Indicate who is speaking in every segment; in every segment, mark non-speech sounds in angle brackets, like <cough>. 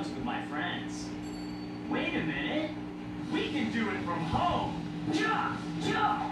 Speaker 1: Guns with my friends. Wait a minute. We can do it from home. Ja, ja.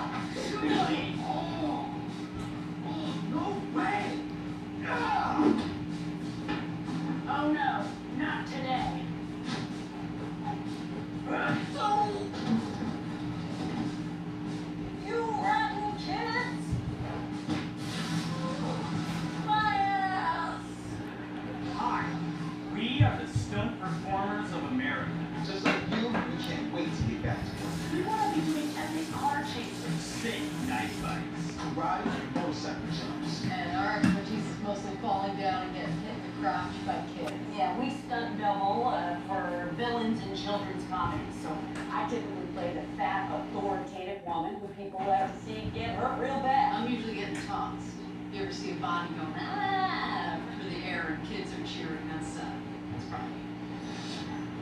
Speaker 2: You
Speaker 3: ever see a body going ah through the air and kids are cheering? That's uh, that's probably.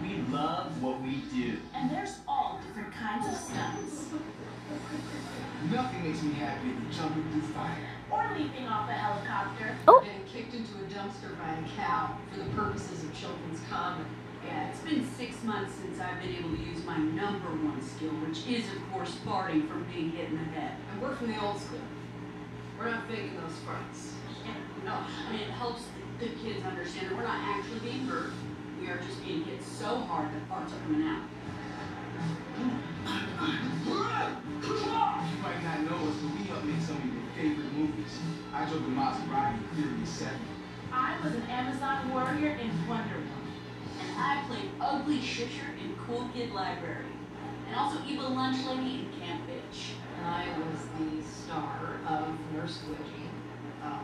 Speaker 1: We love what we do.
Speaker 2: And there's all different kinds of stunts.
Speaker 4: Nothing makes me happier than jumping through fire.
Speaker 2: Or leaping off a helicopter. Oh.
Speaker 3: Getting kicked into a dumpster by a cow for the purposes of children's comedy.
Speaker 5: Yeah, it's been six months since I've been able to use my number one skill, which is, of course, farting from being hit in the head.
Speaker 3: I we're from the old school. We're not faking those fronts.
Speaker 5: Yeah, no, I mean, it helps the kids understand that we're not actually being hurt. We are just being hit so hard that farts are coming out.
Speaker 4: You might not know us, but we helped make some of your favorite movies. I drove the Maserati Furious 7.
Speaker 2: I was an Amazon warrior in Wonder Woman.
Speaker 5: And I played Ugly Shusher in Cool Kid Library. And also Eva Lunch Lady in Camp Bitch.
Speaker 3: And I was the star of Nurse Luigi. Uh,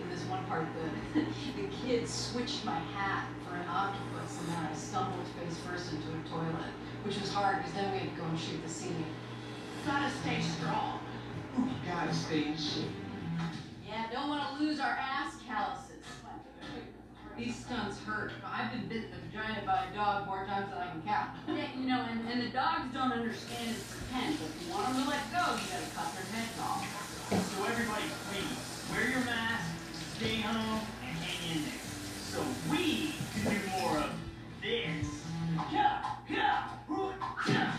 Speaker 3: in this one part, the, <laughs> the kids switched my hat for an octopus, and then I stumbled face first into a toilet, which was hard because then we had to go and shoot the scene.
Speaker 2: Gotta stay strong.
Speaker 4: Gotta stay in shape.
Speaker 5: Yeah, don't want to lose our ass calluses.
Speaker 3: These stunts hurt. I've been bitten in the vagina by a dog more times than I can count. <laughs>
Speaker 5: Yeah, you know, and, and the dogs don't understand it's pretend, but if you want them to let go, you gotta cut their heads off.
Speaker 1: So everybody please, wear your mask, stay home, and hang in there. So we can do more of this. Yeah, yeah, yeah.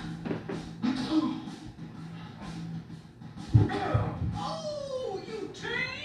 Speaker 1: Oh, you teens!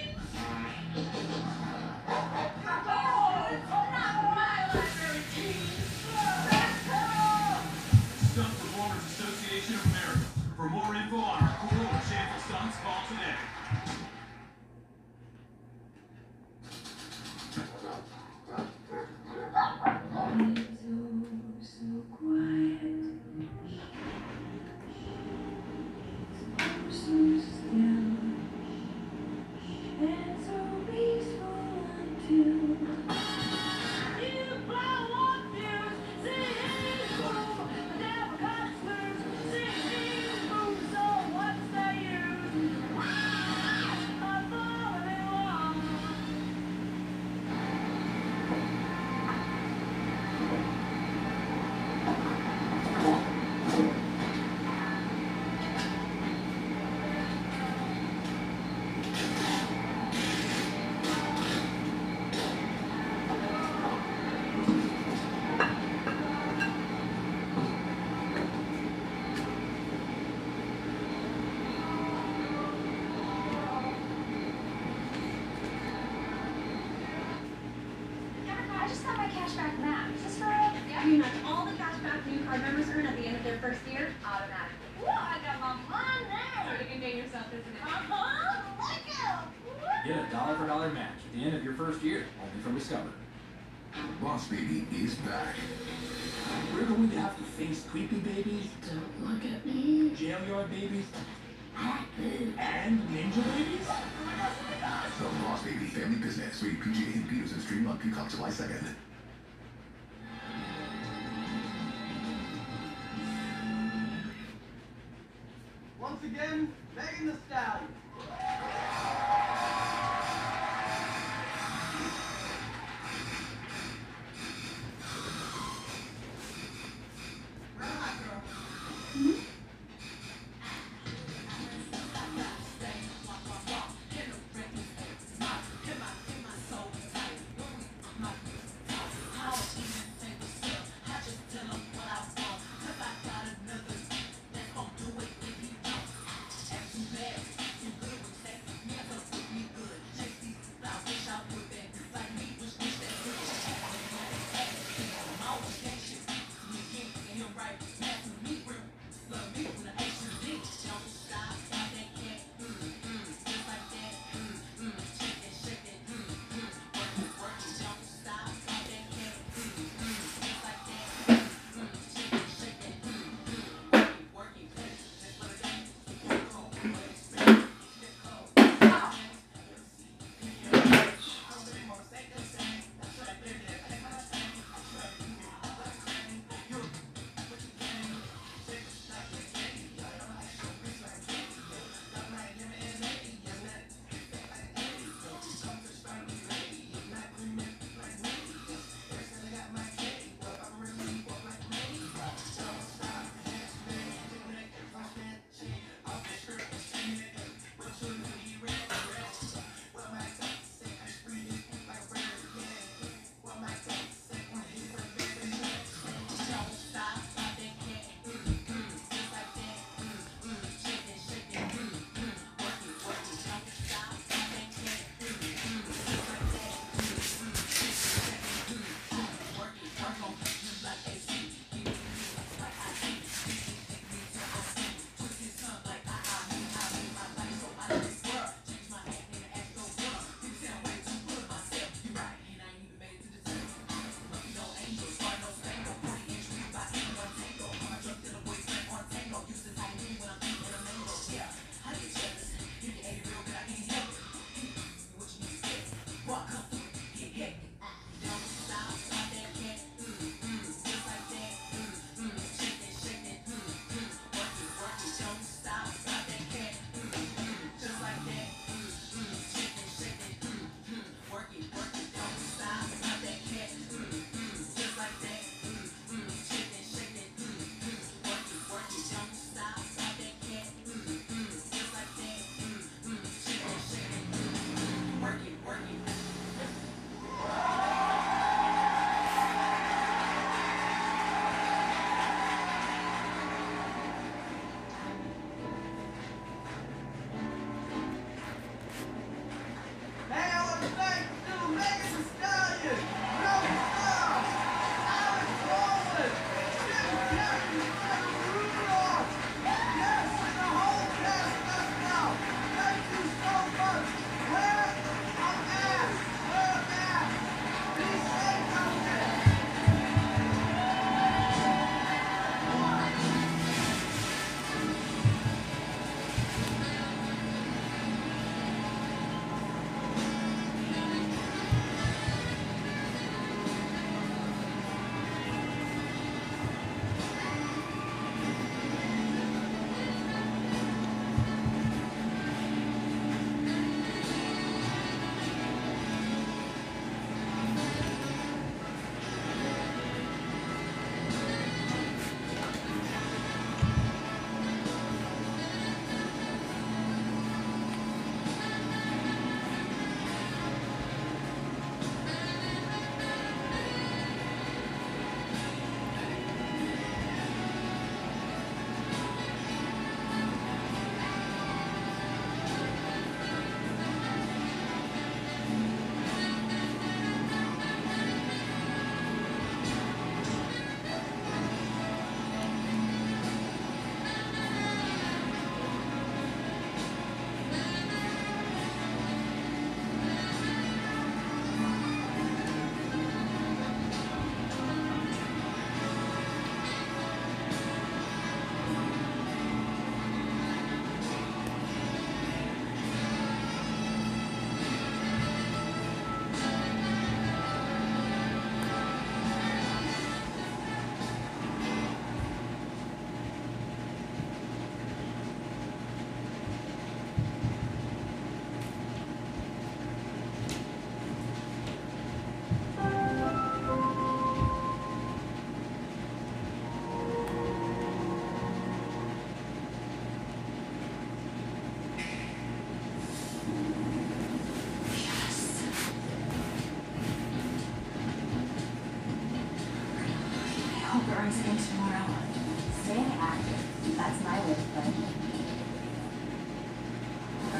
Speaker 6: Jail babies, and ninja babies.
Speaker 7: The Boss Baby Family Business. Rated PGA and Peterson stream on Peacock July 2nd.
Speaker 4: Once again, Megan Thee Stallion.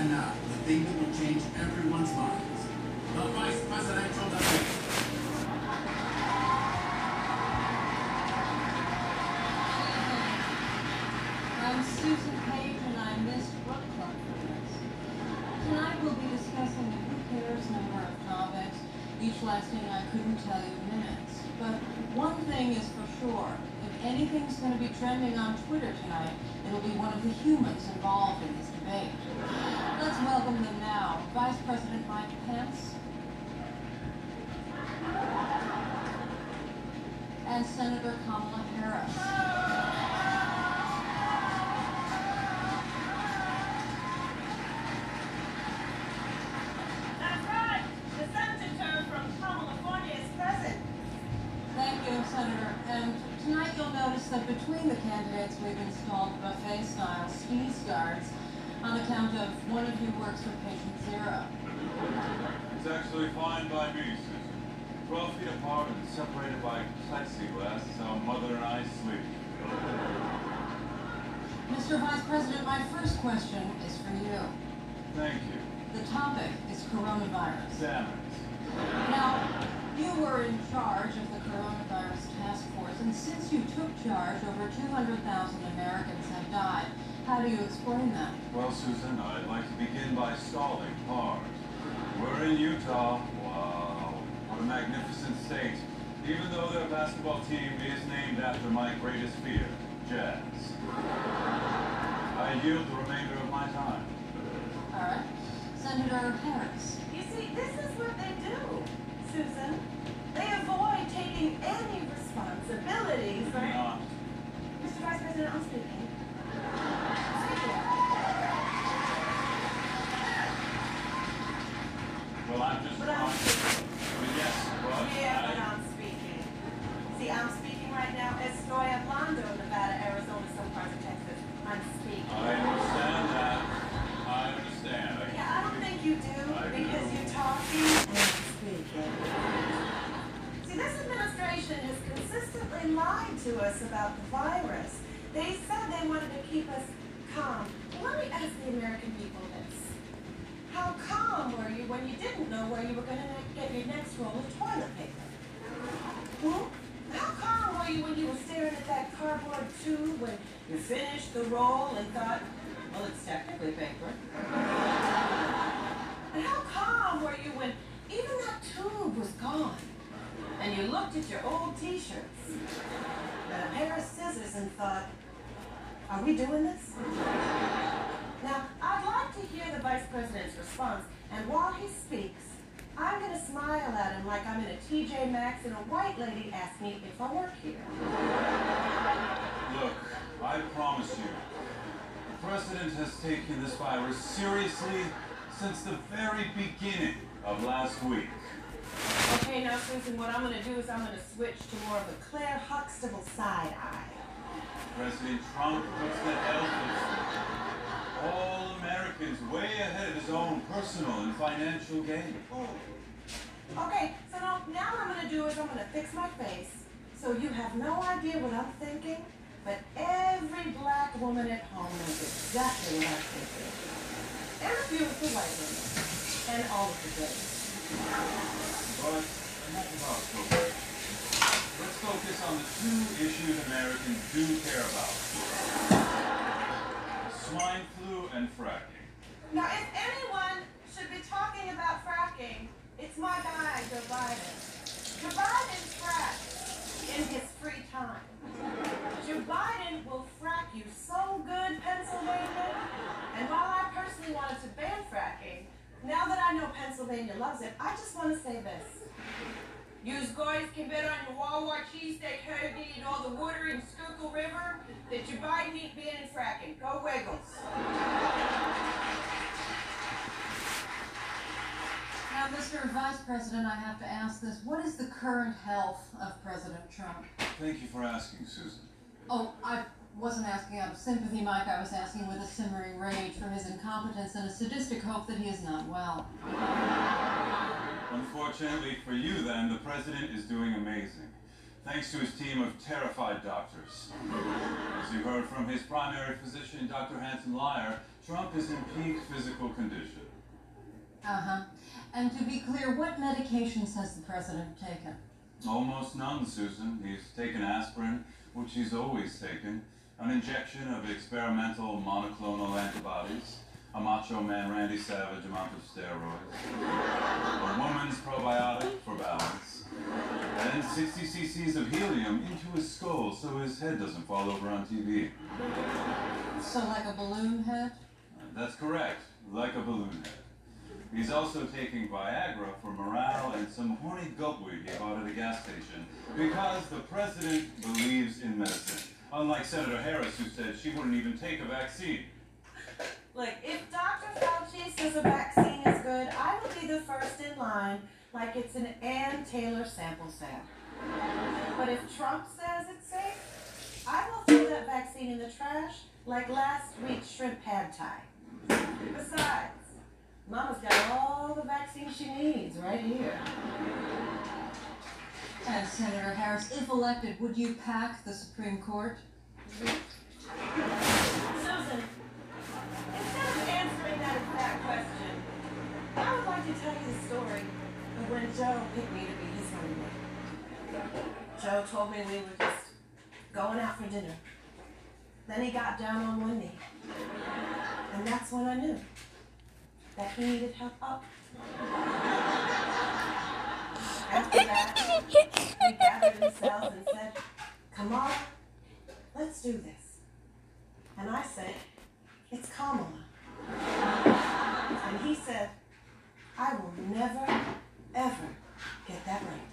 Speaker 6: The uh, thing that will change everyone's minds. The vice presidential debate.
Speaker 8: I'm Susan Page and I missed book club. Tonight we'll be discussing the Who Cares number of topics, each lasting I couldn't tell you minutes. But one thing is for sure, anything's going to be trending on Twitter tonight, it'll be one of the humans involved in this debate. Let's welcome them now. Vice President Mike Pence
Speaker 9: by me, Susan. Twelve feet apart and separated by plexiglass is how Mother and I sleep.
Speaker 8: Mr. Vice President, my first question is for you.
Speaker 9: Thank you.
Speaker 8: The topic is coronavirus.
Speaker 9: Examines.
Speaker 8: Now, you were in charge of the coronavirus task force, and since you took charge, over 200,000 Americans have died. How do you explain that?
Speaker 9: Well, Susan, I'd like to begin by stalling hard. We're in Utah. Wow, what a magnificent state. Even though their basketball team is named after my greatest fear, jazz. I yield the remainder of my time.
Speaker 8: All right. Senator Harris.
Speaker 10: You see, this is what they do, Susan. They avoid taking any responsibilities for...
Speaker 9: Not.
Speaker 10: Mr. Vice President, I'm speaking.
Speaker 9: Well, I'm just
Speaker 10: But I'm
Speaker 9: trying. Well, yes, but
Speaker 10: Yeah, but
Speaker 9: I,
Speaker 10: I'm speaking. See, I'm speaking right now. Estoy hablando, Nevada, Arizona, some parts of Texas. I'm speaking.
Speaker 9: I understand that. I understand. I,
Speaker 10: Yeah, I don't think you do,
Speaker 9: I do.
Speaker 10: because you're talking and I'm speaking. See, this administration has consistently lied to us about the virus. They said they wanted to keep us calm. Well, let me ask the American people this. How calm were you when you didn't know where you were going to get your next roll of toilet paper? Hmm? How calm were you when you were staring at that cardboard tube when you finished the roll and thought, well, it's technically paper? And how calm were you when even that tube was gone? And you looked at your old t-shirts and a pair of scissors and thought, are we doing this? Now, I'd like to hear the Vice President's response, and while he speaks, I'm going to smile at him like I'm in a TJ Maxx and a white lady asks me if I work here.
Speaker 9: look, I promise you, the president has taken this virus seriously since the very beginning of last week.
Speaker 10: Okay, now, Susan, what I'm going to do is I'm going to switch to more of a Claire Huxtable side eye.
Speaker 9: President Trump puts the health of all Americans way ahead of his own personal and financial gain.
Speaker 10: Okay, so now, now what I'm gonna do is I'm gonna fix my face so you have no idea what I'm thinking, but every black woman at home knows exactly what I'm thinking. And a few of the white women. And all of the gays.
Speaker 9: But enough about COVID. Let's focus on the two issues Americans do care about. Swine flu and fracking.
Speaker 10: Now, if anyone should be talking about fracking, it's my guy, Joe Biden. Joe Biden fracks in his free time. Joe Biden will frack you so good, Pennsylvania. And while I personally wanted to ban fracking, now that I know Pennsylvania loves it, I just want to say this. Yous guys can bet on your Wawa cheesesteak hoagie and all the water in Schuylkill River that Joe Biden ain't banning fracking. Go Wiggles.
Speaker 8: Now, Mr. Vice President, I have to ask this. What is the current health of President Trump?
Speaker 9: Thank you for asking, Susan.
Speaker 8: Oh, I wasn't asking out of sympathy, Mike. I was asking with a simmering rage for his incompetence and a sadistic hope that he is not well.
Speaker 9: Unfortunately for you, then, the president is doing amazing. thanks to his team of terrified doctors. As you heard from his primary physician, Dr. Hanson Lyer, Trump is in peak physical condition.
Speaker 8: Uh-huh. And to be clear, what medications has the president taken?
Speaker 9: Almost none, Susan. He's taken aspirin, which he's always taken, an injection of experimental monoclonal antibodies, a Macho Man Randy Savage amount of steroids, a woman's probiotic for balance, and 60 cc's of helium into his skull so his head doesn't fall over on TV.
Speaker 8: So like a balloon head?
Speaker 9: That's correct, like a balloon head. He's also taking Viagra for morale and some horny gulpweed he bought at a gas station because the president believes in medicine. Unlike Senator Harris, who said she wouldn't even take a vaccine.
Speaker 10: Look, if Dr. Fauci says a vaccine is good, I will be the first in line like it's an Ann Taylor sample set. But if Trump says it's safe, I will throw that vaccine in the trash like last week's shrimp pad thai. Besides, Mama's got all the vaccines she needs right here.
Speaker 8: And Senator Harris, if elected, would you pack the Supreme Court?
Speaker 10: Susan, instead of answering that exact question, I would like to tell you the story of when Joe picked me to be his running. Joe told me we were just going out for dinner. Then he got down on one knee. And that's when I knew that he needed help up. Said, Kamala, let's do this. And I said, it's Kamala. And he said, I will never, ever get that right.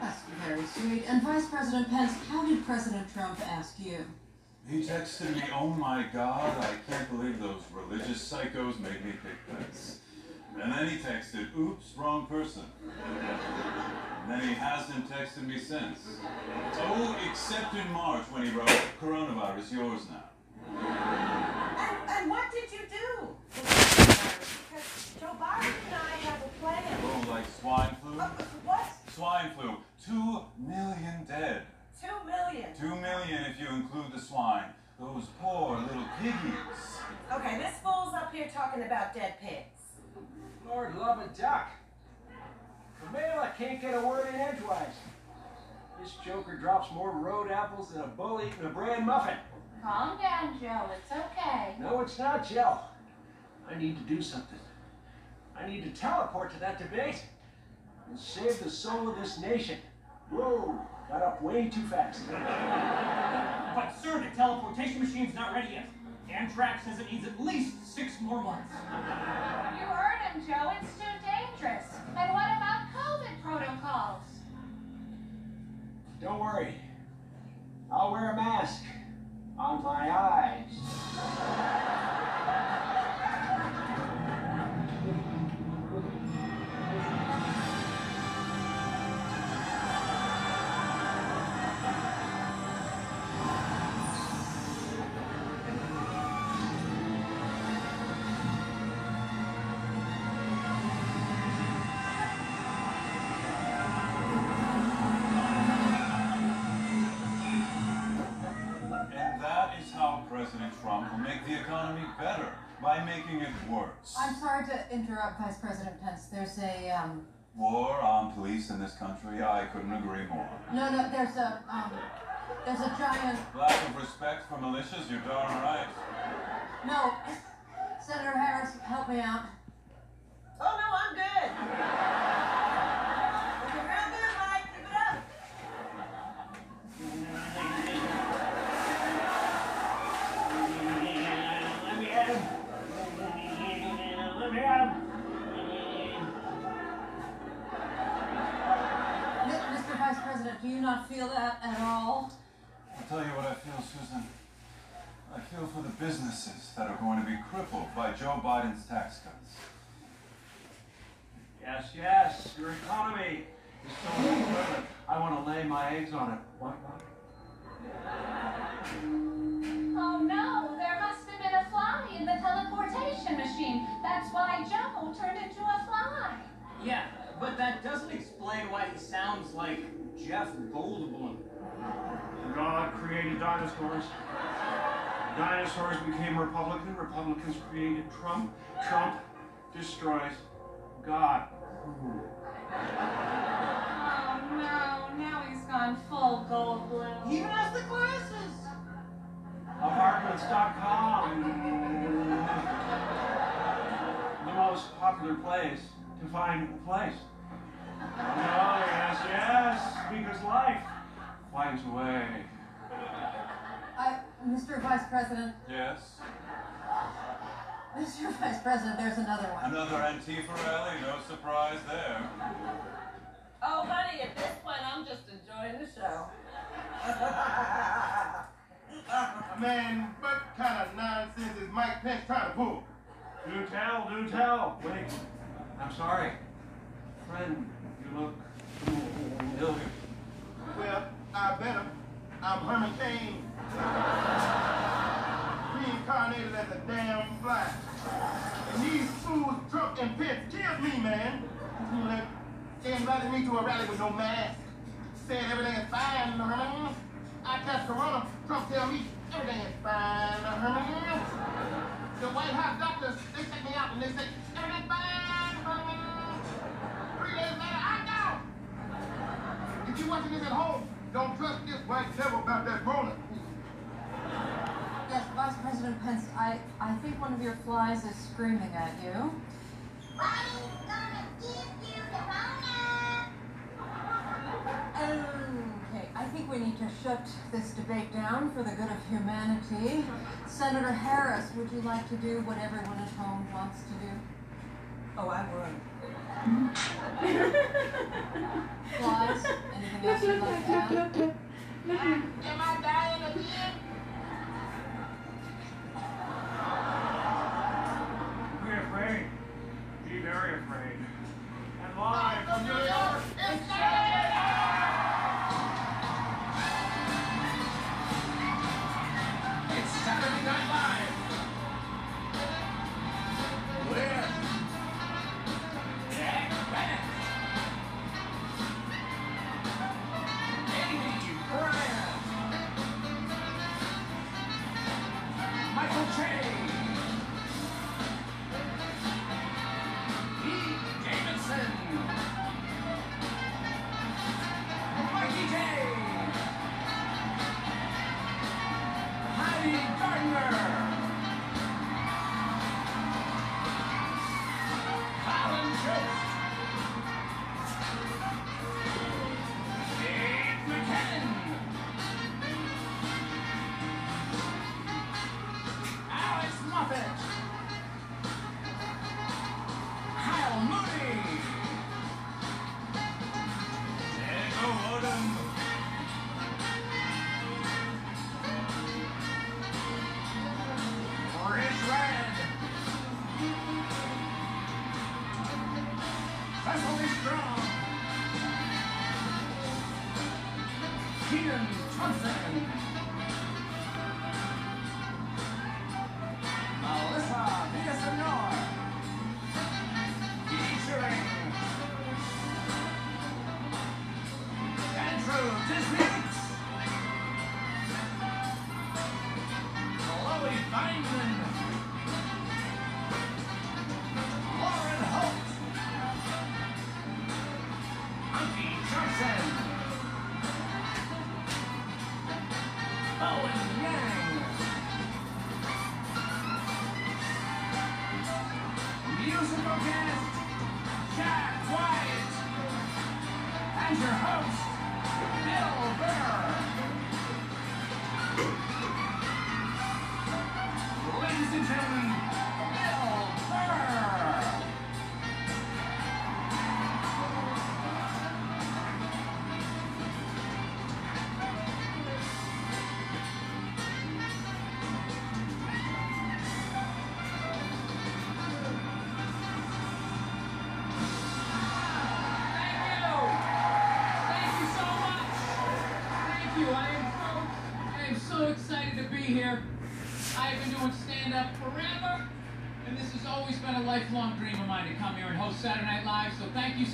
Speaker 8: That's very sweet. And Vice President Pence, how did President Trump ask you?
Speaker 9: He texted me, oh my god, I can't believe those religious psychos made me pick Pence. And then he texted, oops, wrong person. And then he hasn't texted me since. Oh, except in March when he wrote, coronavirus yours now.
Speaker 10: And, and what did you do? Because Joe Biden and I have a plan.
Speaker 9: Oh, like swine flu?
Speaker 10: Uh, what?
Speaker 9: Swine flu. Two million dead.
Speaker 10: Two million.
Speaker 9: Two million if you include the swine. Those poor little piggies.
Speaker 10: Okay, this fool's up here talking about dead pigs.
Speaker 11: Lord love a duck. The Camilla can't get a word in edgewise. This joker drops more road apples than a bull eating a bread muffin.
Speaker 12: Calm down, Joe. It's okay.
Speaker 11: No, it's not, Jill. I need to do something. I need to teleport to that debate and save the soul of this nation. Whoa, got up way too fast.
Speaker 1: But sir, the teleportation machine's not ready yet. Amtrak says it needs at least six more months. <laughs>
Speaker 12: You heard him, Joe. It's too dangerous. And what about COVID protocols?
Speaker 11: Don't worry. I'll wear a mask on my eyes. <laughs>
Speaker 9: making it worse.
Speaker 8: I'm sorry to interrupt, Vice President Pence. There's a, um,
Speaker 9: War on police in this country, I couldn't agree more.
Speaker 8: no, no, there's a, um, there's a giant,
Speaker 9: Lack of respect for militias, you're darn right.
Speaker 8: no, Senator Harris, help me out.
Speaker 10: Oh, no, I'm good.
Speaker 8: Do you not feel that at all?
Speaker 9: I'll tell you what I feel, Susan. I feel for the businesses that are going to be crippled by Joe Biden's tax cuts.
Speaker 11: Yes, yes, your economy is so good. I want to lay my eggs on it. What, what?
Speaker 12: Oh no, there must have been a fly in the teleportation machine. That's why Joe turned into a fly.
Speaker 1: Yeah, but that doesn't explain why he sounds like
Speaker 11: Jeff Goldblum. God created dinosaurs. Dinosaurs became Republican. Republicans created Trump. Trump destroys God.
Speaker 8: Oh no, now he's gone full Goldblum.
Speaker 10: Even has the glasses.
Speaker 11: Apartments.com. The most popular place to find a place. Finds a way.
Speaker 8: I, Mr. Vice President,
Speaker 9: Yes?
Speaker 8: Mr. Vice President, there's another one.
Speaker 9: Another Antifa rally? No surprise there.
Speaker 8: Oh, honey, at this point, I'm just enjoying the show. <laughs>
Speaker 4: Man, what kind of nonsense is Mike Pence trying to pull?
Speaker 11: Do tell, do tell. Wait, I'm sorry. Friend, you look familiar.
Speaker 4: Well, I better. I'm Herman Cain. Reincarnated as a damn fly. And these fools, Trump and Pence, killed me, man. They invited me to a rally with no mask. Said everything is fine, Herman. I catch corona. Trump tell me everything is fine, Herman. The White House doctors, they check me out and they say, everything's fine, Herman. Three days later, I know. If you're watching this at home, don't trust this white devil about that Rona.
Speaker 8: Yes, Vice President Pence, I, I think one of your flies is screaming at you. Ronnie's gonna give you the Rona! Okay, I think we need to shut this debate down for the good of humanity. Senator Harris, would you like to do what everyone at home wants to do?
Speaker 2: Oh, I would.
Speaker 8: Flies? Anything else you'd like to add?
Speaker 4: Am I dying again?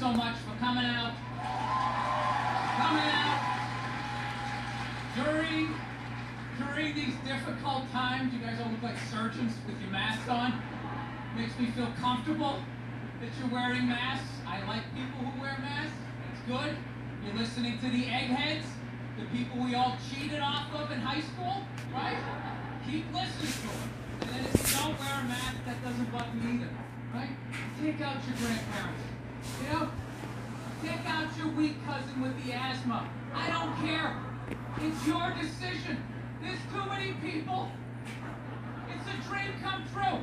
Speaker 13: So much for coming out. coming out during during these difficult times. You guys all look like surgeons with your masks on. Makes me feel comfortable that you're wearing masks. I like people who wear masks. It's good. You're listening to the eggheads, the people we all cheated off of in high school, right? Keep listening to them. And then if you don't wear a mask, that doesn't bug me either, right? Take out your grandparents. Know? Take out your weak cousin with the asthma. I don't care. It's your decision. There's too many people. It's a dream come true.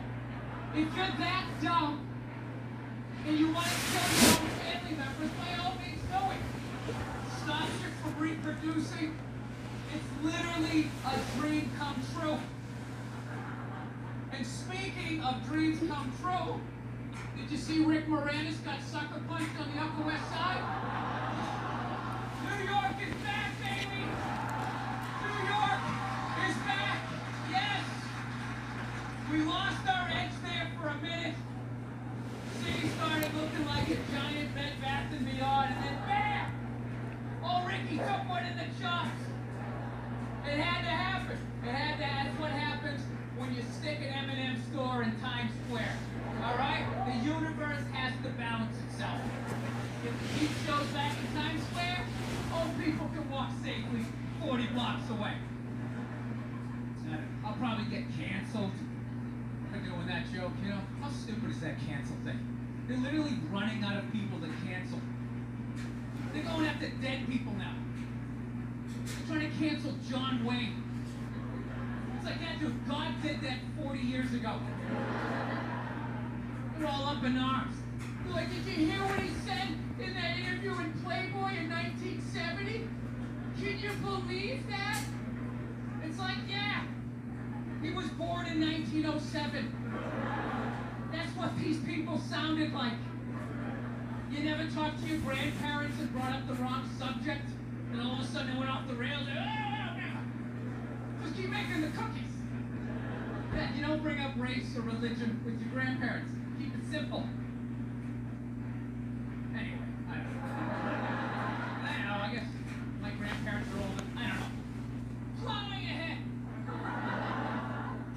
Speaker 13: If you're that dumb and you want to kill your own family members, by all means do it. Stop you from reproducing. It's literally a dream come true. And speaking of dreams come true, did you see Rick Moranis got sucker punched on the Upper West Side? New York is back, baby! New York is back! Yes! We lost our edge there for a minute. City started looking like a giant Bed Bath and Beyond, and then bam! Oh, Ricky took one in the chops. It had to happen. It had to. That's what happens when you stick an M&M store in Times Square. All right? The universe has to balance itself. If the heat shows back in Times Square, old people can walk safely 40 blocks away. I'll probably get canceled for doing that joke, you know? How stupid is that cancel thing? They're literally running out of people to cancel. They're going after dead people now. They're trying to cancel John Wayne. It's like God did that 40 years ago. All up in arms. Like, did you hear what he said in that interview in Playboy in 1970? Can you believe that? It's like, yeah. He was born in 1907. That's what these people sounded like. You never talked to your grandparents and brought up the wrong subject, and all of a sudden it went off the rails. "Ah, ah." Just keep making the cookies. Yeah, you don't bring up race or religion with your grandparents. Keep it simple. Anyway, I don't know. I guess my grandparents are older. I don't know. Plowing ahead.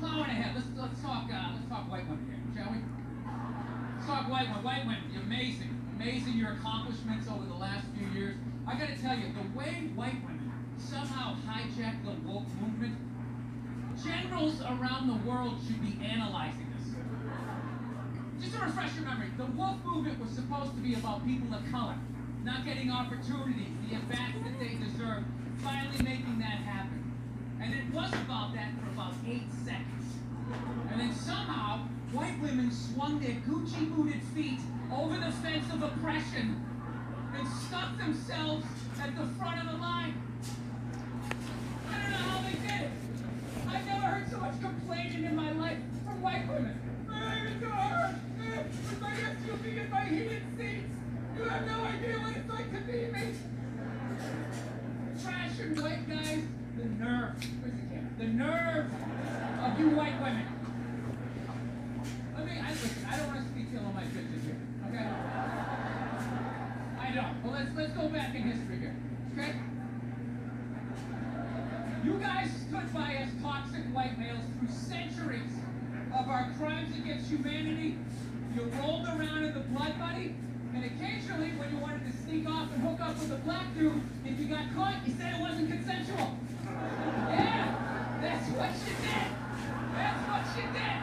Speaker 13: Plowing ahead. Let's let's talk uh, let's talk white women here, shall we? Let's talk white women. White women, amazing. Amazing your accomplishments over the last few years. I gotta tell you, the way white women somehow hijacked the woke movement, generals around the world should be analyzing this. Just to refresh your memory, the woke movement was supposed to be about people of color, not getting opportunities, the advance that they deserve, finally making that happen. And it was about that for about eight seconds. And then somehow, white women swung their Gucci booted feet over the fence of oppression and stuck themselves at the front of the line. I don't know how they did it. I've never heard so much complaining in my life from white women. And seats. You have no idea what it's like to be me. Trash and white guys. The nerve. The nerve of you white women. Let me, I, listen, I don't want to speak ill on my bitches here, okay? I don't. Well, let's, let's go back in history here, okay? You guys stood by as toxic white males through centuries of our crimes against humanity. You rolled around in the blood money, and occasionally, when you wanted to sneak off and hook up with a black dude, if you got caught, you said it wasn't consensual. Yeah, that's what you did. That's what you did.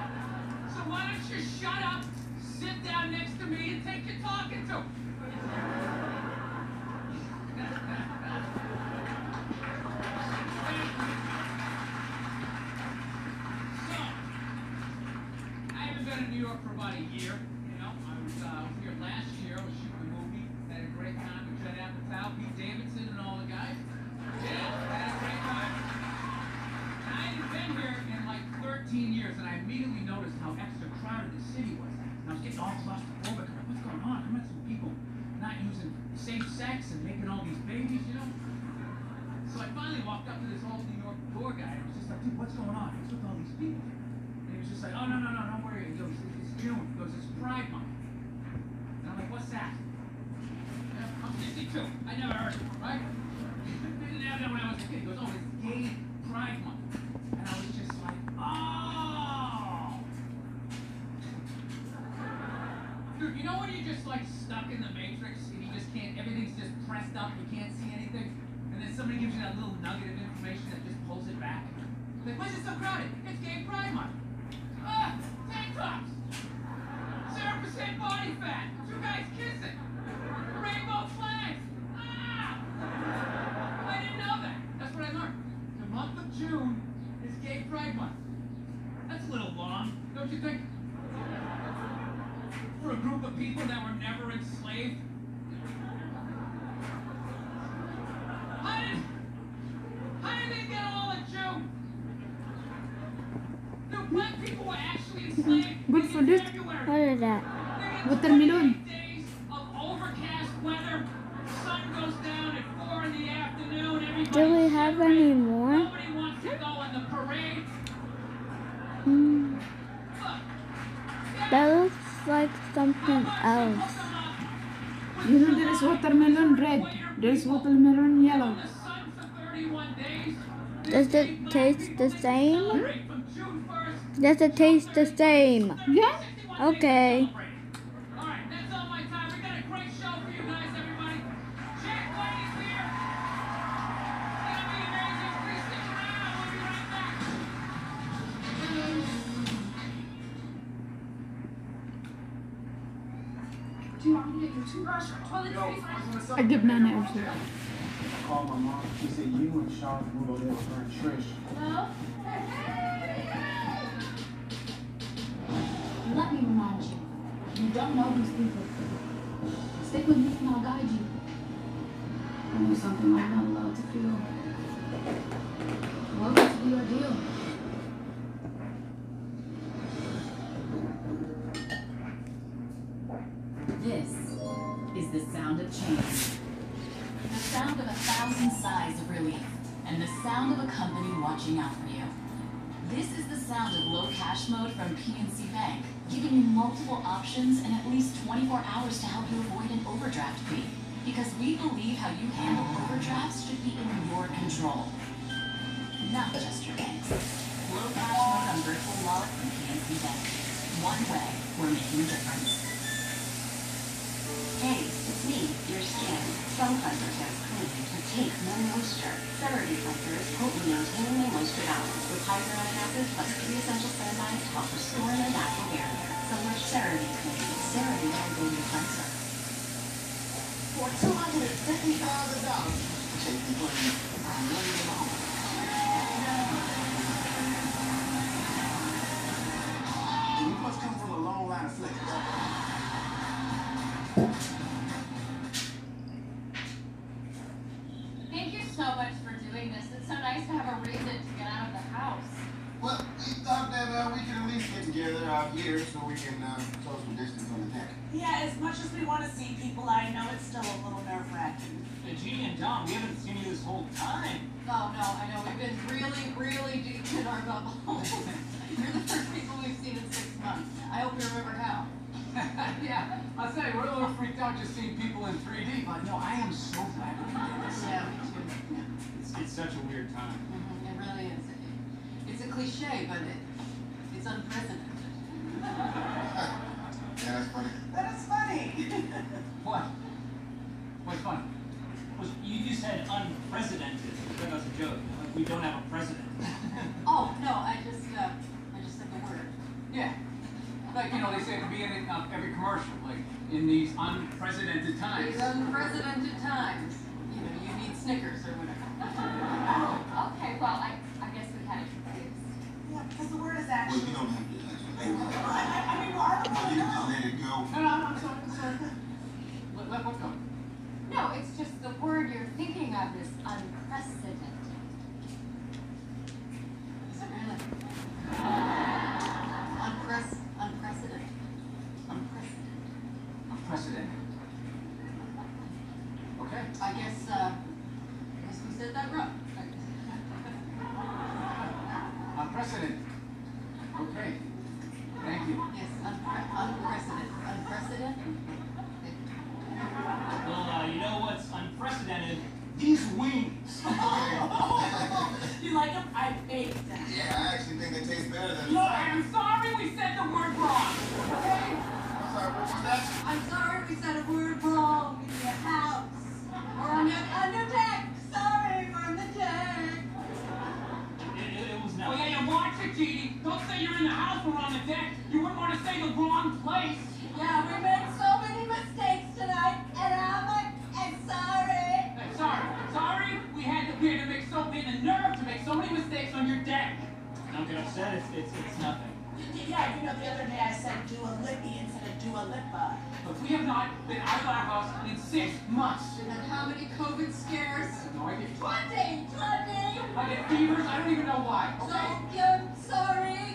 Speaker 13: So why don't you shut up, sit down next to me, and take your talking to? So, I haven't been in New York for about a year. You know, I was, uh, I was here last year. I was shooting a movie. Had a great time with Judd Apatow, Pete Davidson, and all the guys. Yeah, had a great time. And I hadn't been here in like 13 years, and I immediately noticed how extra crowded the city was. And I was getting all claustrophobic. Like, what's going on? I met some people not using safe sex and making all these babies, you know? So I finally walked up to this old New York tour guy and was just like, dude, what's going on? What's with all these people? And he was just like, oh, no, no, no, don't worry. He goes, it's June. He goes, it's Pride Month. And I'm like, what's that? Yeah, I'm 52. I never heard of it, right? When I was a kid, it oh, it's gay pride month. And I was just like, oh. Dude, you know when you're just like stuck in the matrix and you just can't, everything's just pressed up, you can't see anything? And then somebody gives you that little nugget of information that just pulls it back? Like, why is it so crowded? It's gay pride month. Ah, tank tops. Zero percent body fat. Two guys kissing. Rainbow flags. Ah! I didn't know that. That's what I learned. The month of June is Gay Pride Month. That's a little long, don't you think? For a group of people that were never enslaved. How did, how did they get all of June? Dude, black people were actually enslaved.
Speaker 14: Good for this. Is that? Watermelon.
Speaker 13: Days of overcast weather. Sun goes down at four in the afternoon. Everybody
Speaker 14: Do we have any more?
Speaker 13: Nobody wants to go on the parade.
Speaker 14: Hmm. That looks like something else. You know there is watermelon red. There is watermelon yellow.
Speaker 12: Does it taste the same? Does it taste the same?
Speaker 14: Yeah.
Speaker 12: Okay.
Speaker 14: I give Nana everything.
Speaker 15: I called my mom. She said you and Sean moved over there with her and Trish.
Speaker 16: Hello?
Speaker 17: Let me remind you, you don't know these people. Stick with me and I'll guide you. I know something I'm not allowed to feel.
Speaker 18: Sighs of relief, and the sound of a company watching out for you. This is the sound of low cash mode from PNC Bank, giving you multiple options and at least 24 hours to help you avoid an overdraft fee. Because we believe how you handle overdrafts should be in your control, not just your bank's. Low cash mode on virtual wallet from PNC Bank. One way, we're making a difference.
Speaker 19: Hey, it's me, your skin. Some cleanser clean, take more moisture. CeraVe cleanser is potent maintaining the moisture balance with hyaluronic acid plus three essential ceramide to help restore the natural barrier. So much CeraVe clean. CeraVe Hydrating Cleanser.
Speaker 7: For two hundred and fifty thousand dollars, take the them. You must come from a long line of.
Speaker 17: Thank you so much for doing this. It's so nice to have a reason to get out of the house.
Speaker 7: Well, we thought that uh, we could at least get together out here so we can uh, social distance on the deck.
Speaker 16: Yeah, as much as we want to see people, I know it's still a little nerve wracking.
Speaker 1: Uh, Jeannie and Dom, we haven't seen you this whole time.
Speaker 8: Oh, no, I know, we've been really, really deep in our bubble. <laughs> You're the first people we've seen in six months. I hope you remember how. <laughs>
Speaker 15: yeah, I'll say we're a little freaked out just seeing people in 3D, but no, I am so glad we did this.
Speaker 8: Yeah, me too.
Speaker 1: It's, it's such a weird time.
Speaker 8: Mhm, It really is. It's a cliche, but it, it's unprecedented. <laughs>
Speaker 7: Yeah, that's funny.
Speaker 16: That is funny. <laughs>
Speaker 15: What? What's funny?
Speaker 1: Was you just said unprecedented? That was a joke. Like we don't have a president.
Speaker 8: Oh, no, I just, uh, I just said the word.
Speaker 15: Yeah. Like, you know, they say at the beginning of every commercial, like, in these unprecedented times.
Speaker 8: These unprecedented times. You know, you need Snickers or whatever.
Speaker 17: Oh, okay, well, I, I guess we had it confused.
Speaker 16: Yeah, because the word is
Speaker 7: Well,
Speaker 16: actually.
Speaker 7: you don't have to. Hey,
Speaker 16: I, I, I mean, well, I don't
Speaker 7: you
Speaker 16: know.
Speaker 7: can just let it go.
Speaker 15: No, no, I'm sorry, I'm sorry. Let, let what go?
Speaker 17: No, it's just the word you're thinking of is unprecedented.
Speaker 8: Is it really? Unprec, unprecedented. Unprecedented.
Speaker 15: Unprecedented. Okay.
Speaker 8: I guess, uh, I guess we said that wrong.
Speaker 15: Unprecedented. Okay. Thank you.
Speaker 8: Yes, unpre- unprecedented. Unprecedented?
Speaker 1: Well, uh, you know what's unprecedented?
Speaker 7: These wings.
Speaker 16: I baked them.
Speaker 4: Yeah, I actually think they taste better than
Speaker 13: Look, I'm sorry we said the word wrong. Okay?
Speaker 4: I'm sorry, what was that?
Speaker 8: I'm sorry we said a word wrong in your house. Or on your, on your deck. Sorry, we're on the deck.
Speaker 1: It, it, it was
Speaker 13: Oh
Speaker 1: not.
Speaker 13: yeah, yeah, watch it, Jeannie. Don't say you're in the house or on the deck. You wouldn't want to say the wrong place.
Speaker 8: Yeah, we made so many mistakes tonight, and I'm like, I'm sorry.
Speaker 13: Hey, sorry, sorry. We had to, we had to make so, we had the nerve to make so many mistakes on your deck.
Speaker 1: Don't get upset. It's, it's, it's nothing.
Speaker 16: Yeah, you know, the other day I said Dua Lippy instead of Dua Lipa.
Speaker 13: But we have not been out of our house in six months.
Speaker 8: And then how many COVID scares?
Speaker 13: I have no idea.
Speaker 8: 20, 20.
Speaker 13: I get fevers. I don't even know why.
Speaker 8: So,
Speaker 13: Okay.
Speaker 8: I'm sorry,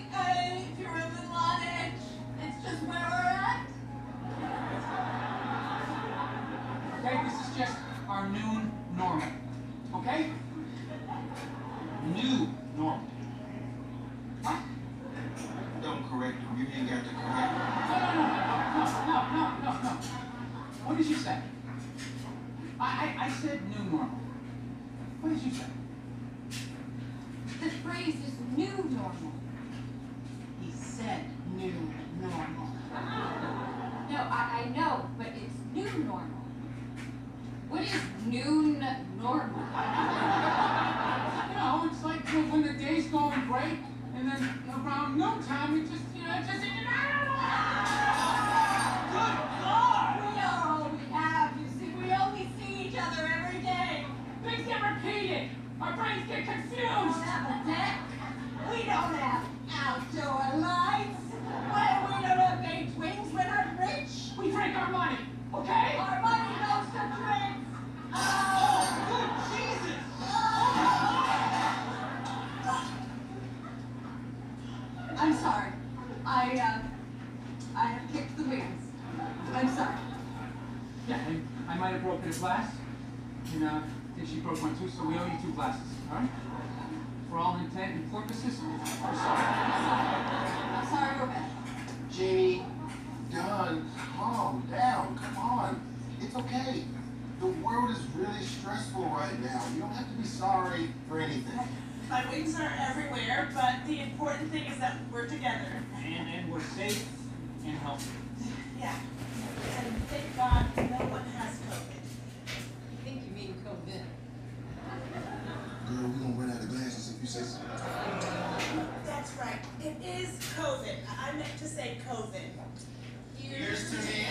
Speaker 8: sorry. I, uh, I have kicked the wings. I'm sorry.
Speaker 13: Yeah, and I might have broken a glass. And, uh, I think she broke one too, so we owe you two glasses, all right? For all intent and purposes, we're sorry.
Speaker 8: I'm sorry we're bad.
Speaker 4: Jeannie, Don, calm down. Come on. It's okay. The world is really stressful right now. You don't have to be sorry for anything.
Speaker 16: My wings are everywhere, but the important thing is that we're together.
Speaker 1: And, and we're safe and healthy.
Speaker 16: Yeah. And thank God no one has COVID.
Speaker 8: I think you mean COVID.
Speaker 4: Girl, we gonna run out of glasses if you say so.
Speaker 16: That's right. It is COVID. I I meant to say COVID.
Speaker 4: Here's to the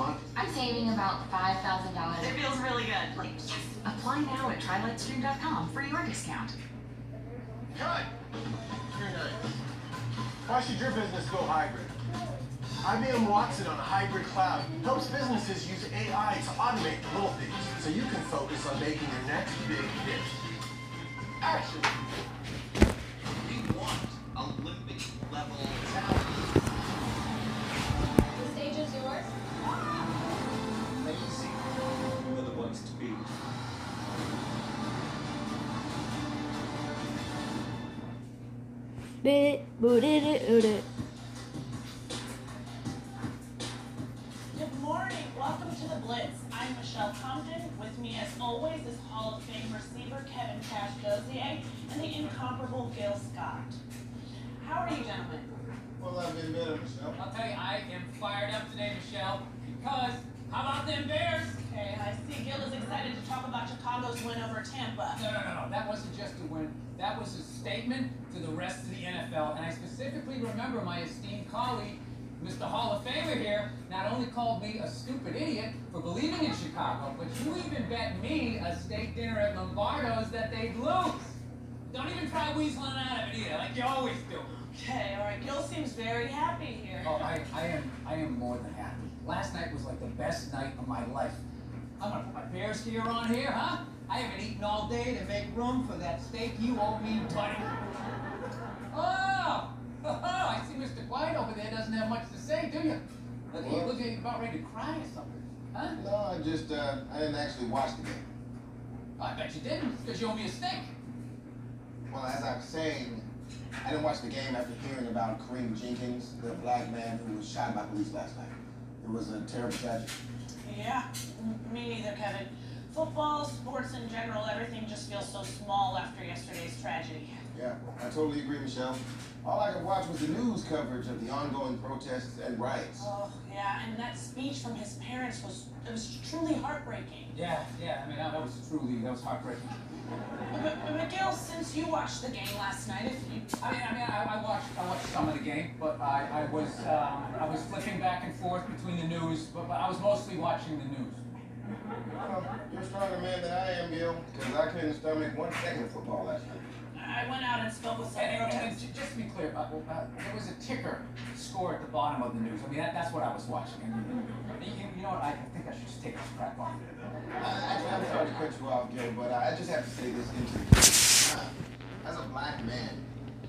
Speaker 20: month.
Speaker 18: I'm saving about $5,000.
Speaker 21: It feels really good.
Speaker 18: Like, yes. Apply now at trylightstream.com for your discount.
Speaker 4: Cut! Very nice. Why should your business go hybrid? IBM Watson on a hybrid cloud helps businesses use AI to automate the little things so you can focus on making your next big hit. Action!
Speaker 7: We want Olympic level talent.
Speaker 14: The stage is yours.
Speaker 16: Good morning, welcome to the Blitz. I'm Michelle Compton. With me, as always, is Hall of Fame receiver Kevin Cash Dozier and the incomparable Gail Scott. How are you, gentlemen?
Speaker 4: Well, I've been better, Michelle.
Speaker 13: I'll tell you, I am fired up today, Michelle, because how about them Bears?
Speaker 16: Okay, I see Gil is excited to talk about Chicago's win over Tampa.
Speaker 13: No, no, no, no. That wasn't just a win. That was a statement to the rest of the NFL. And I specifically remember my esteemed colleague, Mr. Hall of Famer here, not only called me a stupid idiot for believing in Chicago, but you even bet me a steak dinner at Lombardo's that they'd lose. Don't even try weaseling out of it either, like you always do.
Speaker 16: Okay, all right. Gil seems very happy here.
Speaker 13: Oh, I, I am, I am more than happy. Last night was like the best night of my life. I'm gonna put my bear skier on here, huh? I haven't eaten all day to make room for that steak you owe me, buddy. Oh! Oh, <laughs> I see Mr. White over there doesn't have much to say, do you? Look at you, look at you about ready to cry or something. Huh?
Speaker 4: No, I just, uh, I didn't actually watch the game.
Speaker 13: I bet you didn't, because you owe me a steak.
Speaker 4: Well, as I was saying, I didn't watch the game after hearing about Kareem Jenkins, the black man who was shot by police last night. It was a terrible tragedy.
Speaker 16: Yeah, me neither, Kevin. Football, sports in general, everything just feels so small after yesterday's tragedy.
Speaker 4: Yeah, I totally agree, Michelle. All I could watch was the news coverage of the ongoing protests and riots.
Speaker 16: Oh, yeah, and that speech from his parents was, it was truly heartbreaking.
Speaker 13: Yeah, yeah, I mean, that, that was truly, that was heartbreaking.
Speaker 16: Miguel, since you watched the game last night, if you,
Speaker 13: I mean, I mean, I, I watched, I watched some of the game, but I, I was, um, I was flipping back and forth between the news, but, but I was mostly watching the news.
Speaker 4: You're a stronger man than I am, Gil, because I couldn't stomach one second of football last night.
Speaker 16: I went out and spoke with some
Speaker 13: And, and, and just to be clear, uh, uh, there was a ticker score at the bottom of the news. I mean, that, that's what I was watching. And you, you, you know what? I think I should just take this crap off.
Speaker 4: Actually, I'm sorry to cut you off, Gil, but I just have to say this into the As a black man,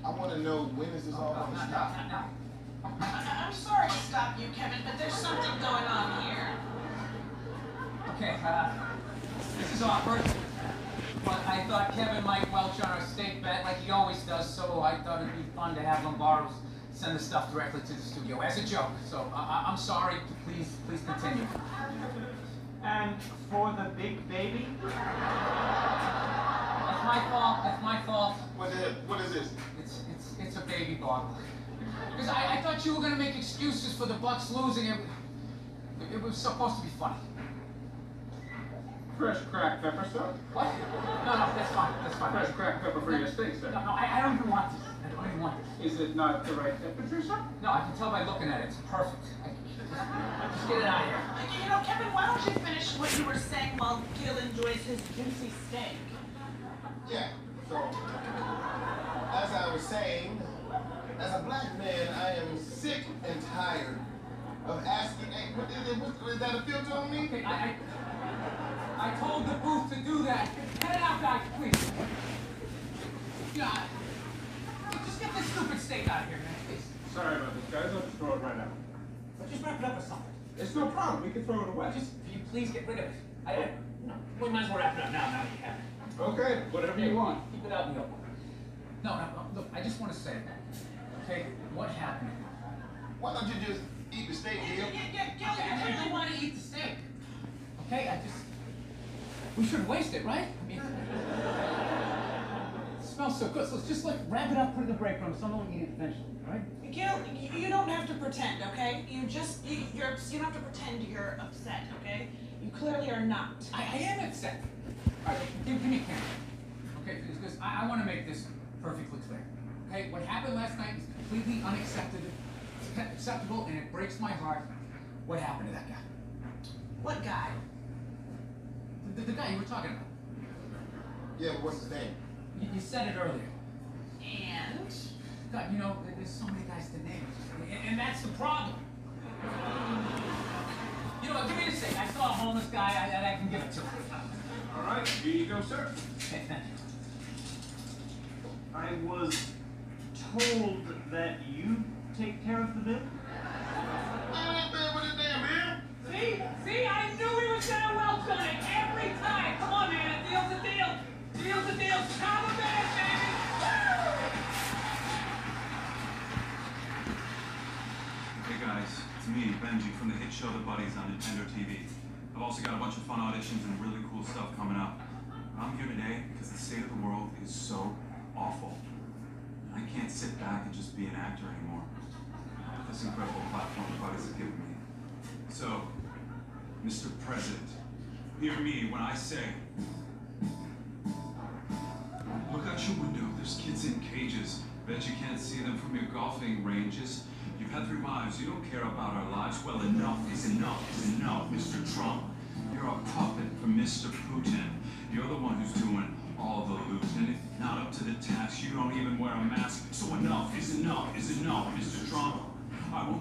Speaker 4: I want to know when is this all going to stop?
Speaker 16: I- I'm sorry to stop you, Kevin, but there's something going on here.
Speaker 13: Okay, uh, this is awkward. But I thought Kevin might welch on our steak bet like he always does, so I thought it'd be fun to have Lombardo send the stuff directly to the studio as a joke. So I, I, I'm sorry. Please, please continue.
Speaker 9: And for the big baby?
Speaker 13: That's my fault. That's my fault.
Speaker 4: What is it? What is this?
Speaker 13: It's it's it's a baby bottle. Because I, I thought you were gonna make excuses for the Bucs losing. It, it was supposed to be funny.
Speaker 22: Fresh cracked pepper, sir?
Speaker 13: What? No, no, that's fine. That's fine.
Speaker 22: Fresh cracked pepper for your steak, sir.
Speaker 13: No, no, I, I don't even want this. I don't even want this.
Speaker 22: Is it not the right temperature, sir?
Speaker 13: No, I can tell by looking at it. It's perfect. I, just, just get it out of here.
Speaker 16: You know, Kevin, why don't you finish what you were saying while Gil enjoys his juicy steak?
Speaker 4: Yeah, so, as I was saying, as a black man, I am sick and tired of asking, hey, what is, it, what, is that a filter on me?
Speaker 13: Okay, I, I, I told the booth to do that. Get it out, guys, please. God. Just get this stupid steak out of here, man, please.
Speaker 22: Sorry about this, guys. I'll just throw it right out.
Speaker 13: But just wrap it up or something.
Speaker 22: It's no problem. We can throw it away.
Speaker 13: Just, can you please get rid of it? I, I no, we might as well wrap it up now, now you have it.
Speaker 22: Okay, whatever you want.
Speaker 13: Keep it out in the open. No, no, no, look, I just want to say, okay, what happened?
Speaker 4: Why don't you just eat the steak, Gil?
Speaker 13: Okay, I, I don't want to eat the steak. Okay, I just, we shouldn't waste it, right? I mean, it smells so good, so let's just like wrap it up, put it in the break room, someone will eat it eventually, all right?
Speaker 16: Gil, you- you don't have to pretend, okay? You just, you, you're, you don't have to pretend you're upset, okay? You clearly are not.
Speaker 13: I, I am upset. All right, give, give me a camera. Okay, because I, I want to make this perfectly clear. Okay, what happened last night is completely unacceptable, acceptable, and it breaks my heart. What happened to that guy?
Speaker 16: What guy?
Speaker 13: The, the guy you were talking about.
Speaker 4: Yeah, but what's his name?
Speaker 13: You, you said it earlier.
Speaker 16: And?
Speaker 13: God, you know, there's so many guys to name. And, and that's the problem. You know what, give me a second. I saw a homeless guy, I, I can give it to him.
Speaker 22: All right, here you go, sir.
Speaker 13: Okay, thank you.
Speaker 9: I was told that you take care of the bill?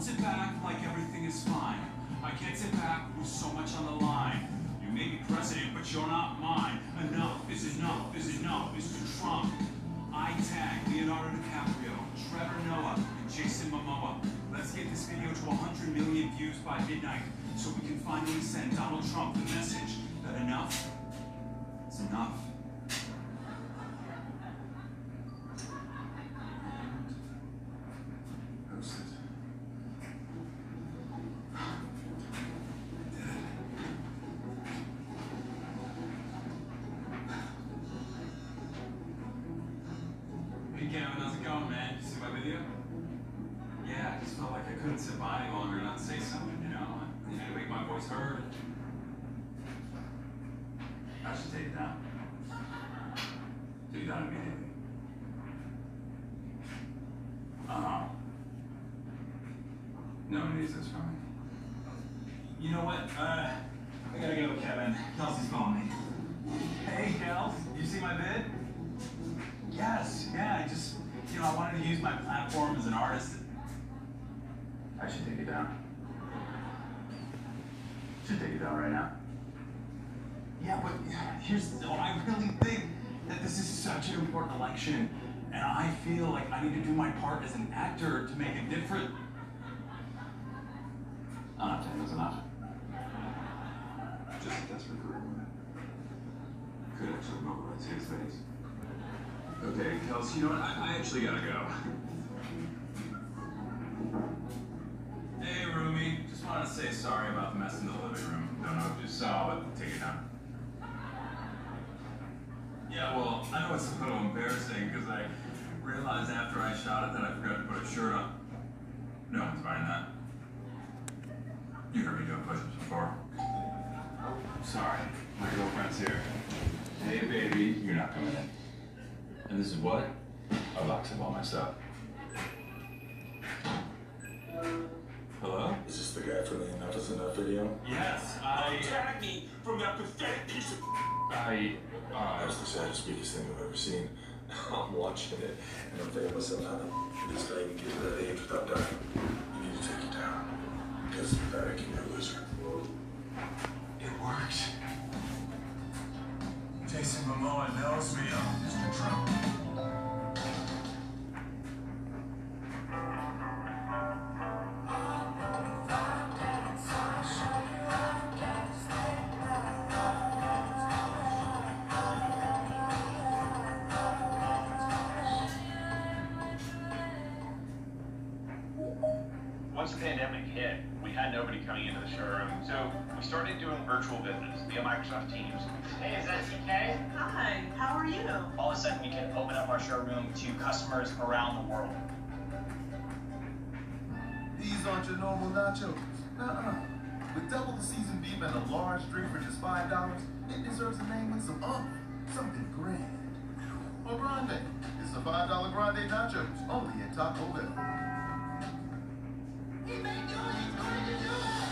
Speaker 13: I
Speaker 23: won't sit back like everything is fine. I can't sit back with so much on the line. You
Speaker 9: You may be president, but you're not mine. Enough is enough is enough, Mr. Trump. I tag Leonardo DiCaprio, Trevor Noah, and Jason Momoa. Let's get this video to 100 million views by midnight so we can finally send Donald Trump the message that enough is enough.
Speaker 24: Post it.
Speaker 9: Hey Kevin, how's it going, man? You see my video? Yeah, I just felt like I couldn't sit by any longer and not say something, you know? I needed to make my voice heard. I should take it down. It down immediately. Uh-huh. No one needs this from me. You know what? Uh, as an actor to make a difference. Enough, Tim, that's enough. Just a desperate career moment. Could actually mobilize his face. Okay, Kels, you know what? I, I actually gotta go. Hey, Rumi. Just wanted to say sorry about the mess in the living room. Don't know if you saw, but take it down. Yeah, well, I know it's a little embarrassing because I realized after I shot it that I forgot to put a shirt on. No one's buying that. You heard me doing push-ups before. Oh, sorry, my girlfriend's here. Hey, baby, you're not coming in. And this is what? A box of all my stuff. Hello?
Speaker 25: Is this the guy from the Enough is Enough video?
Speaker 9: Yes, I.
Speaker 25: Protect me from that pathetic piece of.
Speaker 9: I. Uh,
Speaker 25: That's the saddest, biggest thing I've ever seen. I'm watching it, and I'm thinking to myself, how the this guy get to that age without dying? You need to take it down. Because you're you're a loser.
Speaker 9: It worked. Jason Momoa knows me, oh, Mr. Trump.
Speaker 26: Microsoft Teams. Hey, is that TK?
Speaker 10: Hi, how are you?
Speaker 26: All of a sudden, we can open up our showroom to customers around the world.
Speaker 4: These aren't your normal nachos. Uh uh. With double the seasoned beef and a large drink for just $5, it deserves a name with some um, something grand. Or grande. It's the $5 grande nachos, only at Taco Bell. He may do it, he's going to do it!